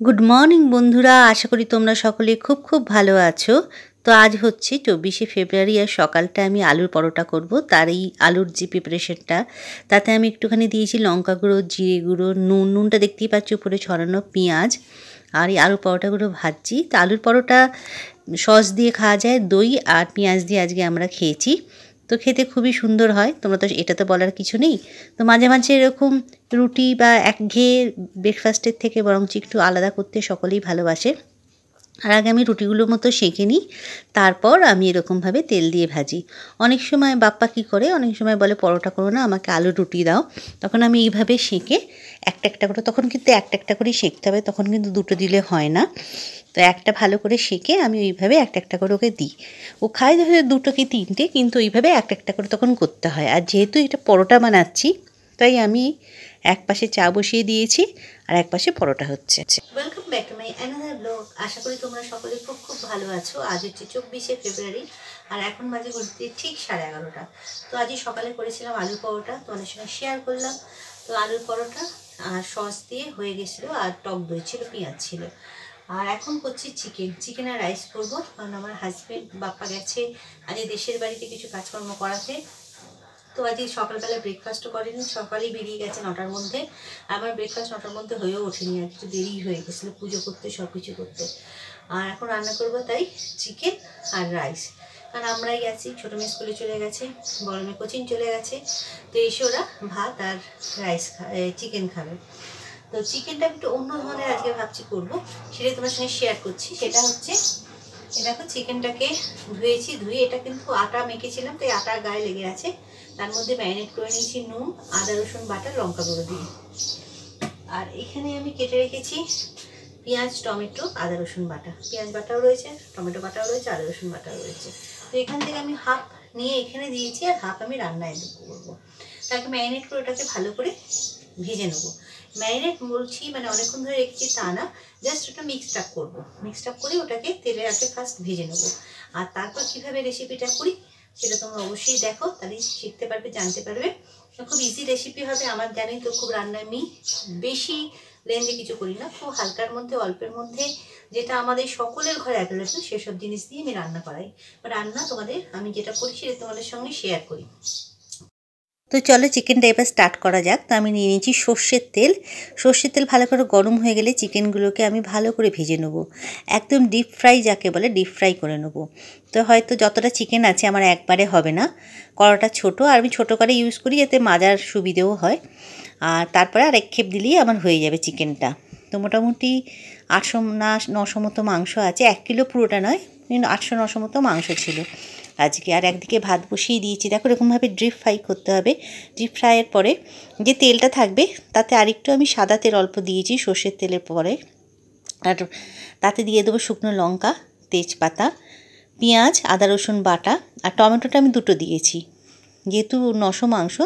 Good morning বন্ধুরা। আশা করি তোমরা সকলে খুব খুব ভালো আছো। তো আজ হচ্ছে চব্বিশে ফেব্রুয়ারি আর সকালটা আমি আলুর পরোটা করব। তার এই আলুর যে প্রিপারেশনটা তাতে আমি একটুখানি দিয়েছি লঙ্কা গুঁড়ো, জিরে গুঁড়ো, নুন। নুনটা দেখতেই পাচ্ছি উপরে ছড়ানো পেঁয়াজ। আর এই আলুর পরোটাগুলো ভাজছি। তো আলুর পরোটা সস দিয়ে খাওয়া যায়, দই আর পেঁয়াজ দিয়ে আজকে আমরা খেয়েছি। তো খেতে খুবই সুন্দর হয়। তোমরা তো এটা তো বলার কিছু নেই। তো মাঝে মাঝে এরকম রুটি বা একঘেয়ে ব্রেকফাস্টের থেকে বরঞ্চ একটু আলাদা করতে সকলেই ভালোবাসে। আর আগে আমি রুটিগুলোর মতো সেঁকে নিই, তারপর আমি এরকমভাবে তেল দিয়ে ভাজি। অনেক সময় বাপ্পা কী করে, অনেক সময় বলে, পরোটা করো না, আমাকে আলু রুটি দাও। তখন আমি এইভাবে সেঁকে একটা একটা করে, তখন কিন্তু একটা একটা করেই সেঁকতে হবে, তখন কিন্তু দুটো দিলে হয় না। তো একটা ভালো করে সেঁকে আমি ওইভাবে একটা একটা করে ওকে দিই। ও খায় হয়তো দুটো কি তিনটে, কিন্তু ওইভাবে একটা একটা করে তখন করতে হয়। আর যেহেতু এটা পরোটা বানাচ্ছি, তাই আমি এক পাশে চা বসিয়ে দিয়েছি আর এক পাশে পরোটা হচ্ছে। Welcome back to my another blog আশা করি তোমরা সকলে খুব খুব ভালো আছো। আজ হচ্ছে চব্বিশে ফেব্রুয়ারি আর এখন বাজে করতে ঠিক সাড়ে এগারোটা। তো আজই সকালে করেছিলাম আলুর পরোটা, তোমাদের সঙ্গে শেয়ার করলাম। তো আলুর পরোটা আর সস দিয়ে হয়ে গেছিল আর টক দই ছিল, পেঁয়াজ ছিল। আর এখন করছি চিকেন চিকেন আর রাইস করব। কারণ আমার হাজব্যান্ড বাপ্পা গেছে আজ দেশের বাড়িতে কিছু কাজকর্ম করাতে। তো আজকে সকালবেলা ব্রেকফাস্টও করেনি, সকালেই বেরিয়ে গেছে নটার মধ্যে। আমার ব্রেকফাস্ট নটার মধ্যে হয়েও ওঠেনি আর কিছু দেরি হয়ে গেছিল পুজো করতে সব কিছু করতে। আর এখন রান্না করব তাই চিকেন আর রাইস কারণ আমরাই গেছি ছোটো মেয়ে স্কুলে চলে গেছে মেয়ে কোচিং চলে গেছে, তো এসে ওরা ভাত আর রাইস চিকেন খাবে। তো চিকেনটা একটু অন্য ধরনের আজকে ভাবছি করব, সেটাই তোমার সঙ্গে শেয়ার করছি। সেটা হচ্ছে দেখো চিকেনটাকে ধুয়েছি, ধুয়ে এটা কিন্তু আটা মেখেছিলাম, তাই আটা গায়ে লেগে আছে। তার মধ্যে ম্যারিনেট করে নিয়েছি নুন, আদা, রসুন, বাটা, লঙ্কা গুঁড়ো দিয়ে। আর এখানে আমি কেটে রেখেছি পেঁয়াজ, টমেটো, আদা, রসুন, বাটা। পেঁয়াজ বাটাও রয়েছে, টমেটো বাটাও রয়েছে, আদা, রসুন বাটাও রয়েছে। তো এখান থেকে আমি হাফ নিয়ে এখানে দিয়েছি আর হাফ আমি রান্নায় করব। তাকে ম্যারিনেট করে ওটাকে ভালো করে ভেজে নেব। ম্যারিনেট বলছি মানে অনেকক্ষণ ধরে রেখেছি তা না, জাস্ট ওটা মিক্সড আপ করব। মিক্সড আপ করে ওটাকে তেলে আগে ফার্স্ট ভেজে নেব। আর তারপর কীভাবে রেসিপিটা করি? সেটা তোমরা অবশ্যই দেখো, তাহলে শিখতে পারবে, জানতে পারবে। খুব ইজি রেসিপি হবে, আমার জানি তো খুব রান্না আমি বেশি লেন্দি কিছু করি না, খুব হালকার মধ্যে, অল্পের মধ্যে, যেটা আমাদের সকলের ঘরে অ্যাভেলেবেল সেসব জিনিস দিয়ে আমি রান্না করাই। রান্না তোমাদের, আমি যেটা করি সেটা তোমাদের সঙ্গে শেয়ার করি। তো চলো চিকেনটা এবার স্টার্ট করা যাক। তো আমি নিয়ে নিয়েছি সর্ষের তেল। সর্ষের তেল ভালো করে গরম হয়ে গেলে চিকেনগুলোকে আমি ভালো করে ভেজে নেব। একদম ডিপ ফ্রাই যাকে বলে ডিপ ফ্রাই করে নেব। তো হয়তো যতটা চিকেন আছে আমার একবারে হবে না। কড়াটা ছোট আর আমি ছোটো করে ইউজ করি যাতে মাজার সুবিধেও হয়। আর তারপরে আর এক দিলেই আমার হয়ে যাবে চিকেনটা তো মোটামুটি আটশো না নশো মতো মাংস আছে। এক কিলো পুরোটা নয়, আটশো নশো মতো মাংস ছিল। আজকে আর একদিকে ভাত বসিয়ে দিয়েছি। দেখো এরকমভাবে ড্রিপ ফ্রাই করতে হবে। ড্রিপ ফ্রাইয়ের পরে যে তেলটা থাকবে, তাতে আরেকটু আমি সাদা তেল অল্প দিয়েছি, সর্ষের তেলের পরে। আর তাতে দিয়ে দেবো শুকনো লঙ্কা, তেজপাতা, পেঁয়াজ, আদা রসুন বাটা আর টমেটোটা আমি দুটো দিয়েছি। যেহেতু নশো মাংস,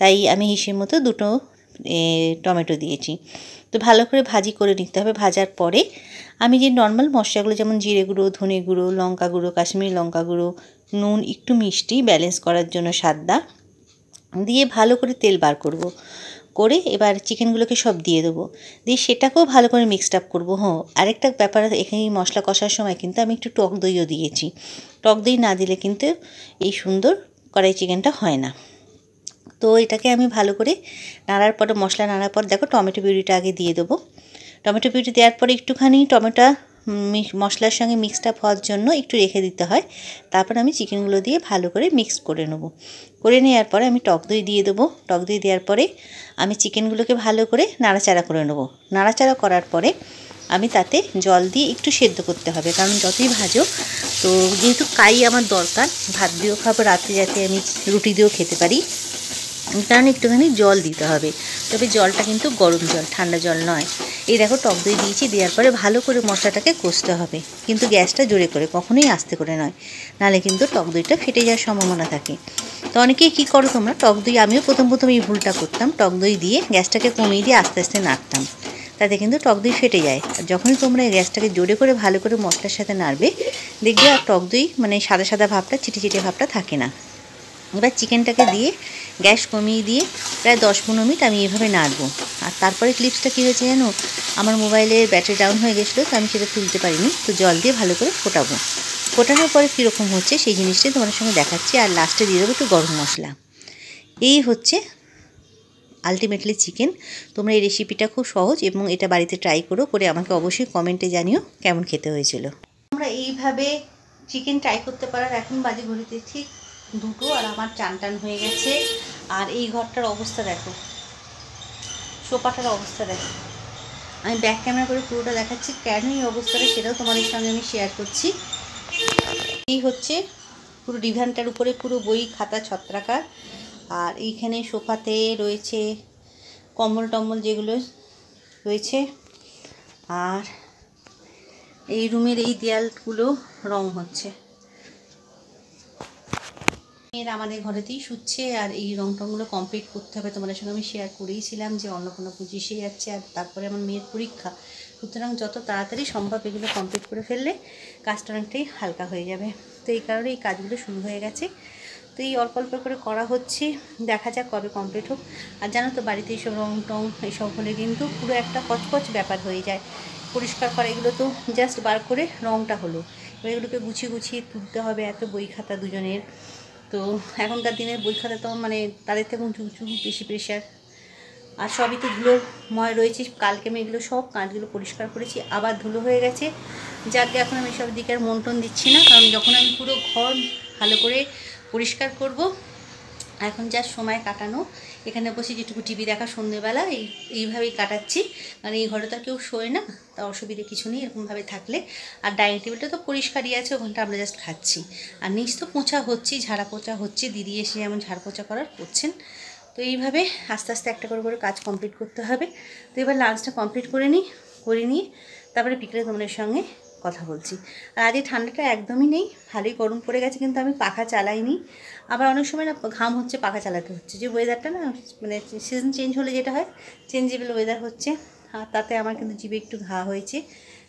তাই আমি হিসেব মতো দুটো টমেটো দিয়েছি। তো ভালো করে ভাজি করে নিতে হবে। ভাজার পরে আমি যে নর্মাল মশলাগুলো যেমন জিরে গুঁড়ো, ধনে গুঁড়ো, লঙ্কা গুঁড়ো, কাশ্মীরি লঙ্কা গুঁড়ো নুন, একটু মিষ্টি ব্যালেন্স করার জন্য সাদা। দিয়ে ভালো করে তেল বার করব। করে এবার চিকেনগুলোকে সব দিয়ে দেবো। দিয়ে সেটাকেও ভালো করে মিক্সড আপ করব হ্যাঁ। আরেকটা ব্যাপার এখানে মশলা কষার সময় কিন্তু আমি একটু টক দইও দিয়েছি। টক দই না দিলে কিন্তু এই সুন্দর কড়াই চিকেনটা হয় না। তো এটাকে আমি ভালো করে নাড়ার পরে, মশলা নাড়ার পর, দেখো টমেটো পিউরিটা আগে দিয়ে দেবো। টমেটো পিউরি দেওয়ার পরে একটুখানি টমেটো মশলার সঙ্গে মিক্সড আপ হওয়ার জন্য একটু রেখে দিতে হয়। তারপর আমি চিকেনগুলো দিয়ে ভালো করে মিক্স করে নেব। করে নেওয়ার পরে আমি টক দই দিয়ে দেবো। টক দই দেওয়ার পরে আমি চিকেনগুলোকে ভালো করে নাড়াচাড়া করে নেব। নাড়াচাড়া করার পরে আমি তাতে জল দিয়ে একটু সেদ্ধ করতে হবে, কারণ যতই ভাজো, তো যেহেতু কাই আমার দরকার, ভাত দিয়েও খাব রাত্রে যাতে আমি রুটি দিয়েও খেতে পারি কারণ একটুখানি জল দিতে হবে। তবে জলটা কিন্তু গরম জল, ঠান্ডা জল নয়। এই দেখো, টক দই দিয়েছি, দেওয়ার পরে ভালো করে মশলাটাকে কষতে হবে। কিন্তু গ্যাসটা জোরে করে, কখনোই আস্তে করে নয়। নাহলে কিন্তু টক দইটা ফেটে যাওয়ার সম্ভাবনা থাকে। তো অনেকেই কী করো তোমরা, টক দই, আমিও প্রথম প্রথম এই ভুলটা করতাম। টক দই দিয়ে গ্যাসটাকে কমিয়ে দিয়ে আস্তে আস্তে নাড়তাম। তাতে কিন্তু টক দই ফেটে যায়। আর যখনই তোমরা গ্যাসটাকে জোরে করে, ভালো করে মশলার সাথে নাড়বে, দেখবে আর টক দই মানে সাদা সাদা ভাবটা, চিটে চিটে ভাবটা থাকে না। এবার চিকেনটাকে দিয়ে গ্যাস কমিয়ে দিয়ে প্রায় দশ পনেরো মিনিট আমি এভাবে নাড়বো। আর তারপরে ক্লিপসটা কী হয়েছে জানো? আমার মোবাইলের ব্যাটারি ডাউন হয়ে গেছিল, তো আমি সেটা তুলতে পারিনি। তো জল দিয়ে ভালো করে ফোটাবো। ফোটানোর পরে কীরকম হচ্ছে সেই জিনিসটাই তোমাদের সঙ্গে দেখাচ্ছি। আর লাস্টে দিয়ে দেবো একটু গরম মশলা। এই হচ্ছে আলটিমেটলি চিকেন তোমরা এই রেসিপিটা খুব সহজ এবং এটা বাড়িতে ট্রাই করো করে আমাকে অবশ্যই কমেন্টে জানিও কেমন খেতে হয়েছিল। আমরা এইভাবে চিকেন ট্রাই করতে পারার এখন বাজে ঘড়িতে ঠিক দুটো আর আমার টান টান হয়ে গেছে। আর এই ঘরটার অবস্থা দেখো। সোফাটার অবস্থা দেখো। আমি ব্যাক ক্যামেরা করে পুরোটা দেখাচ্ছি। কেন এই অবস্থাটা সেটাও তোমাদের সঙ্গে আমি শেয়ার করছি। এই হচ্ছে পুরো ডিভানটার উপরে পুরো বই, খাতা, ছত্রাকার। আর এইখানে সোফাতে রয়েছে কম্বল টম্বল যেগুলো রয়েছে। আর এই রুমের এই দেয়ালগুলো রং হচ্ছে। মেয়েরা আমাদের ঘরেতেই শুচ্ছে আর এই রং টংগুলো কমপ্লিট করতে হবে। তোমাদের সঙ্গে আমি শেয়ার করেইছিলাম যে অন্নপূর্ণা পুজো এসে যাচ্ছে আর তারপরে আমার মেয়ের পরীক্ষা। সুতরাং যত তাড়াতাড়ি সম্ভব এগুলো কমপ্লিট করে ফেললে কাজটা অনেকটাই হালকা হয়ে যাবে। তো এই কারণে এই কাজগুলো শুরু হয়ে গেছে। তো এই অল্প অল্প করে করা হচ্ছে। দেখা যাক কবে কমপ্লিট হোক। আর জানো তো বাড়িতে এইসব রং টং এইসব হলে কিন্তু পুরো একটা কচকচ ব্যাপার হয়ে যায়। পরিষ্কার করা এগুলো তো জাস্ট বার করে রংটা হলো। এবার এগুলোকে গুছিয়ে গুছিয়ে তুলতে হবে। এত বই খাতা দুজনের। তো এখনকার দিনের বই খাতা তো মানে তাদের থেকে উঁচু বেশি প্রেশার আর সবই তো ধুলোময় রয়েছে, কালকে আমি এগুলো সব কাঁচগুলো পরিষ্কার করেছি, আবার ধুলো হয়ে গেছে। যাকে এখন আমি সব দিকে আর মন্টন দিচ্ছি না, কারণ যখন আমি পুরো ঘর ভালো করে পরিষ্কার করব, এখন যা সময় কাটানো এখানে বসে যেটুকু টিভি দেখা সন্ধ্যেবেলা এই, এইভাবেই কাটাচ্ছি। কারণ এই ঘরে তো কেউ শোয় না, তা অসুবিধে কিছু নেই, এরকমভাবে থাকলে। আর ডাইনিং টেবিলটা তো পরিষ্কারই আছে, ওখানটা আমরা জাস্ট খাচ্ছি। আর নিচ তো পোঁছা হচ্ছি, ঝাড়া পোঁচা হচ্ছে, দিদি এসে যেমন ঝাড় পোঁচা করার করছেন। তো এইভাবে আস্তে আস্তে একটা করে করে কাজ কমপ্লিট করতে হবে। তো এবার লাঞ্চটা কমপ্লিট করে নিই, করে নিয়ে তারপরে বিকেলে তোমাদের সঙ্গে কথা বলছি। আর আজকে ঠান্ডাটা একদমই নেই, ভালোই গরম পড়ে গেছে কিন্তু আমি পাখা চালাইনি। আবার অনেক সময় না ঘাম হচ্ছে, পাখা চালাতে হচ্ছে। যে ওয়েদারটা না মানে সিজন চেঞ্জ হলে যেটা হয় চেঞ্জেবল ওয়েদার হচ্ছে। আর তাতে আমার কিন্তু জিভে একটু ঘা হয়েছে।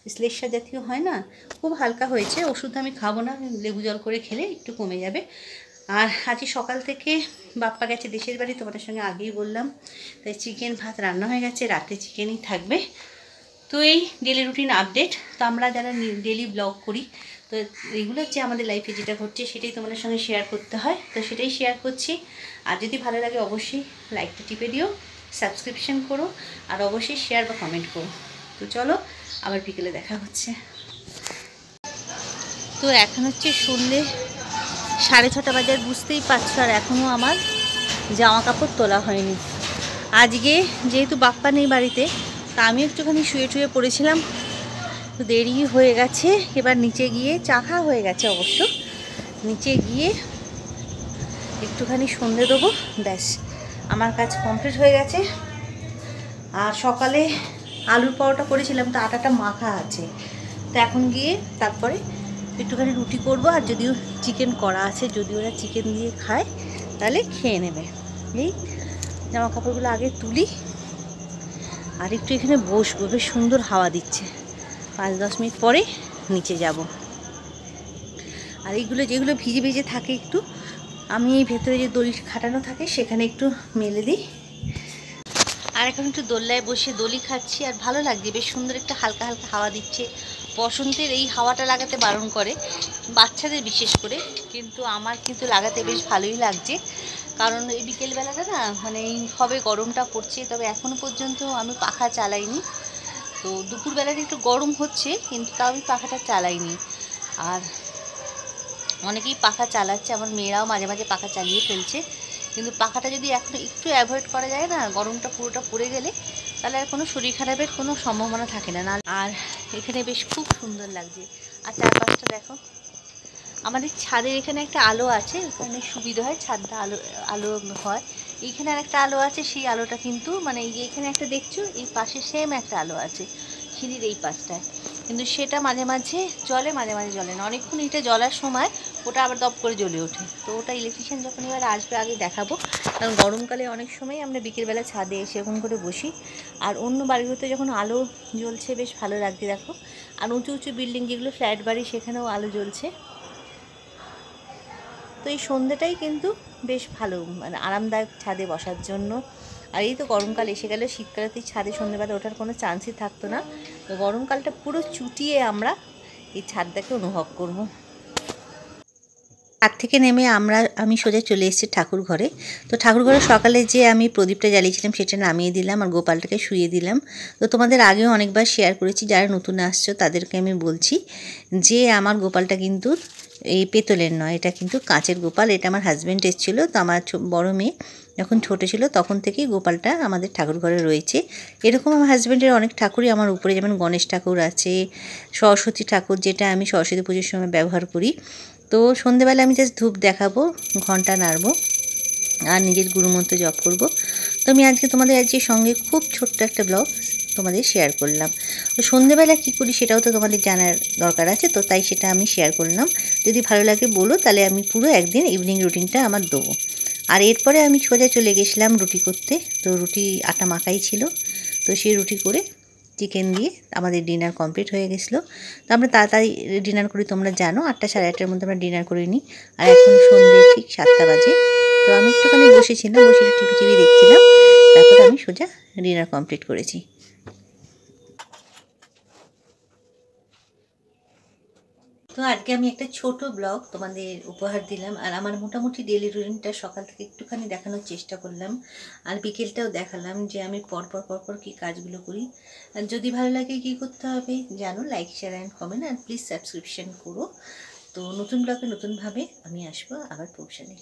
শ্লেষা জাতীয় হয় না, খুব হালকা হয়েছে। ওষুধ আমি খাব না, লেবু জল করে খেলে একটু কমে যাবে। আর আজকে সকাল থেকে বাপ্পা গেছে দেশের বাড়ি, তোমাদের সঙ্গে আগেই বললাম। তাই চিকেন ভাত রান্না হয়ে গেছে, রাতে চিকেনই থাকবে। তো এই ডেলি রুটিন আপডেট তো আমরা যারা ডেলি ব্লগ করি, তো এইগুলো হচ্ছে আমাদের লাইফে যেটা ঘটছে সেটাই তোমাদের সঙ্গে শেয়ার করতে হয়। তো সেটাই শেয়ার করছি। আর যদি ভালো লাগে অবশ্যই লাইকটা টিপে দিও সাবস্ক্রিপশন করো, আর অবশ্যই শেয়ার বা কমেন্ট করো। তো চলো, আবার বিকেলে দেখা হচ্ছে। তো এখন হচ্ছে সন্ধ্যে সাড়ে ছটা বাজার বুঝতেই পারছ, আর এখনও আমার জামা কাপড় তোলা হয়নি। আজকে যেহেতু বাপ্পা নেই বাড়িতে তা আমি একটুখানি শুয়ে টুয়ে পড়েছিলাম। তো দেরি হয়ে গেছে। এবার নিচে গিয়ে চাখা হয়ে গেছে অবশ্য। নিচে গিয়ে একটুখানি সন্ধে দেবো, ব্যাস। আমার কাজ কমপ্লিট হয়ে গেছে। আর সকালে আলুর পরোটা করেছিলাম, তো আটাটা মাখা আছে। তো এখন গিয়ে তারপরে একটুখানি রুটি করব, আর যদিও চিকেন করা আছে, যদি ওরা চিকেন দিয়ে খায়, তাহলে খেয়ে নেবে। এই জামা কাপড়গুলো আগে তুলি আর একটু এখানে বসবো, বেশ সুন্দর হাওয়া দিচ্ছে। পাঁচ, দশ মিনিট পরে নিচে যাব। আর এইগুলো যেগুলো ভিজে ভিজে থাকে একটু, আমি এই ভেতরে যে দড়ি খাটানো থাকে সেখানে একটু মেলে দিই। আর এখন একটু দোল্লায় বসে দলি খাচ্ছি, আর ভালো লাগছে, বেশ সুন্দর একটা হালকা হালকা হাওয়া দিচ্ছে। বসন্তের এই হাওয়াটা লাগাতে বারণ করে, বাচ্চাদের বিশেষ করে, কিন্তু আমার কিন্তু লাগাতে বেশ ভালোই লাগছে। কারণ এই বিকেলবেলাটা না মানে হবে গরমটা পড়ছে, তবে এখনও পর্যন্ত আমি পাখা চালাইনি। তো দুপুরবেলাটা একটু গরম হচ্ছে, কিন্তু তাও আমি পাখাটা চালাইনি। আর অনেকেই পাখা চালাচ্ছে, আমার মেয়েরাও মাঝে মাঝে পাখা চালিয়ে ফেলছে। কিন্তু পাখাটা যদি এখন একটু অ্যাভয়েড করা যায় না, গরমটা পুরোটা পড়ে গেলে, তাহলে আর কোনো শরীর খারাপের কোনো সম্ভাবনা থাকে না। আর এখানে বেশ খুব সুন্দর লাগছে। আর চারপাশটা দেখো। আমাদের ছাদের এখানে একটা আলো আছে, ওখানে সুবিধা হয়, ছাদটা আলো আলো হয়। এইখানে আর একটা আলো আছে, সেই আলোটা কিন্তু মানে এই যে এখানে একটা দেখছ, এই পাশে সেম একটা আলো আছে, সিঁড়ির এই পাশটায়। কিন্তু সেটা মাঝে মাঝে জলে মাঝে মাঝে জলে না। অনেকক্ষণ এটা জ্বলার সময় ওটা আবার দপ করে জ্বলে ওঠে। তো ওটা ইলেকট্রিশিয়ান যখন এবার আসবে, আগে দেখাবো। কারণ গরমকালে অনেক সময় আমরা বিকেলবেলা ছাদে এসে এরকম করে বসি। আর অন্য বাড়িগুলোতে যখন আলো জ্বলছে, বেশ ভালো লাগছে, দেখো। আর উঁচু উঁচু বিল্ডিং যেগুলো ফ্ল্যাট বাড়ি, সেখানেও আলো জ্বলছে। তো এই সন্ধ্যেটাই কিন্তু বেশ ভালো মানে আরামদায়ক ছাদে বসার জন্য। আর এই তো গরমকাল, এসে গেলে শীতকালেতে ছাদে সন্ধ্যেবেলা ওঠার কোনো চান্সই থাকতো না। তো গরমকালটা পুরো চুটিয়ে আমরা এই ছাদটাকে অনুভব করব। ছাদ থেকে নেমে আমরা, আমি সোজা চলে এসেছি ঠাকুর ঘরে। তো ঠাকুর ঘরে সকালে যে আমি প্রদীপটা জ্বালিয়েছিলাম সেটা নামিয়ে দিলাম আর গোপালটাকে শুয়ে দিলাম। তো তোমাদের আগেও অনেকবার শেয়ার করেছি, যারা নতুন আসছো তাদেরকে আমি বলছি যে আমার গোপালটা কিন্তু এই পেতলের নয়, এটা কিন্তু কাঁচের গোপাল, এটা আমার হাজব্যান্ড এসেছিল, তো আমার বড় মেয়ে যখন ছোটো ছিল তখন থেকেই গোপালটা আমাদের ঠাকুর ঘরে রয়েছে। এরকম আমার হাজব্যান্ডের অনেক ঠাকুরই আমার উপরে, যেমন গণেশ ঠাকুর আছে, সরস্বতী ঠাকুর যেটা আমি সরস্বতী পুজোর সময় ব্যবহার করি। তো সন্ধেবেলা আমি জাস্ট ধূপ দেখাবো, ঘণ্টা নাড়বো, আর নিজের গুরুমন্ত্র জপ করব। তো আমি আজকে তোমাদের আজকে সঙ্গে খুব ছোট্ট একটা ব্লগ তোমাদের শেয়ার করলাম। তো সন্ধেবেলা কী করি সেটাও তো তোমাদের জানার দরকার আছে, তো তাই সেটা আমি শেয়ার করলাম। যদি ভালো লাগে বলো, তাহলে আমি পুরো একদিন ইভিনিং রুটিনটা আমার দেবো। আর এরপরে আমি সোজা চলে গেছিলাম রুটি করতে, তো রুটি আটা মাখাই ছিল, তো সেই রুটি করে চিকেন দিয়ে আমাদের ডিনার কমপ্লিট হয়ে গেছিল। তো আমরা তাড়াতাড়ি ডিনার করি, তোমরা জানো, আটটা সাড়ে আটটার মধ্যে আমরা ডিনার করে নিই। আর এখন সন্ধ্যে ঠিক সাতটা বাজে। তো আমি একটুখানি বসেছিলাম, বসে টিভি টিভি দেখছিলাম। তারপর আমি সোজা ডিনার কমপ্লিট করেছি। তো আজকে আমি একটা ছোট ব্লগ তোমাদের উপহার দিলাম, আর আমার মোটামুটি ডেলি রুটিনটা সকাল থেকে একটুখানি দেখানোর চেষ্টা করলাম, আর বিকেলটাও দেখালাম যে আমি পরপর পরপর কি কাজগুলো করি। আর যদি ভালো লাগে কি করতে হবে, জানো লাইক শেয়ার অ্যান্ড কমেন্ট আর প্লিজ সাবস্ক্রিপশান করো। তো নতুন ব্লগে নতুনভাবে আমি আসব আবার পৌঁছানে